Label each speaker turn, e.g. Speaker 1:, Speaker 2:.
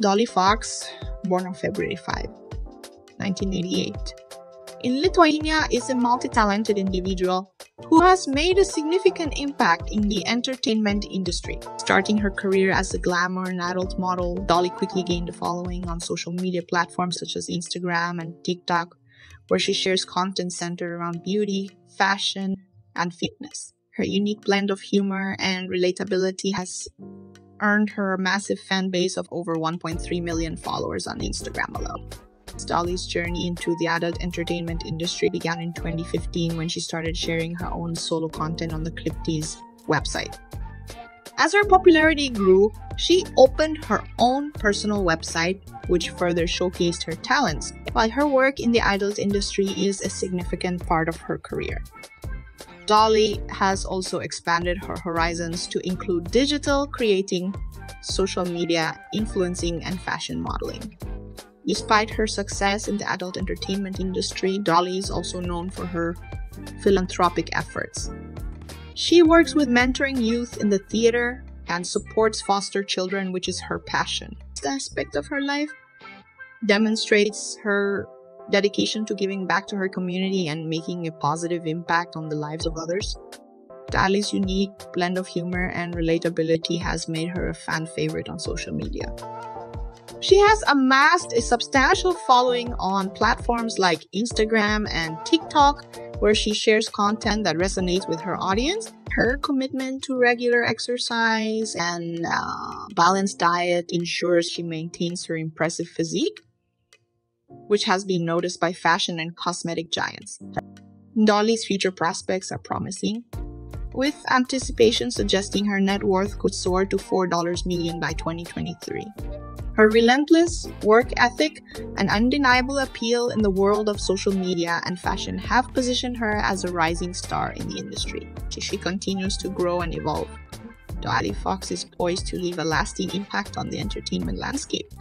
Speaker 1: Dolly Fox, born on February 5, 1988. In Lithuania is a multi-talented individual who has made a significant impact in the entertainment industry. Starting her career as a glamour and adult model, Dolly quickly gained a following on social media platforms such as Instagram and TikTok, where she shares content centered around beauty, fashion, and fitness. Her unique blend of humor and relatability has earned her a massive fan base of over 1.3 million followers on Instagram alone. Dolly's journey into the adult entertainment industry began in 2015 when she started sharing her own solo content on the Cliptease website. As her popularity grew, she opened her own personal website, which further showcased her talents, while her work in the adult industry is a significant part of her career. Dolly has also expanded her horizons to include digital creating, social media, influencing, and fashion modeling. Despite her success in the adult entertainment industry, Dolly is also known for her philanthropic efforts. She works with mentoring youth in the theater and supports foster children, which is her passion. This aspect of her life demonstrates her dedication to giving back to her community and making a positive impact on the lives of others. Dolly's unique blend of humor and relatability has made her a fan favorite on social media. She has amassed a substantial following on platforms like Instagram and TikTok, where she shares content that resonates with her audience. Her commitment to regular exercise and uh, balanced diet ensures she maintains her impressive physique, which has been noticed by fashion and cosmetic giants. Dolly's future prospects are promising, with anticipation suggesting her net worth could soar to $4 million by 2023. Her relentless work ethic and undeniable appeal in the world of social media and fashion have positioned her as a rising star in the industry. She continues to grow and evolve. Dolly Fox is poised to leave a lasting impact on the entertainment landscape.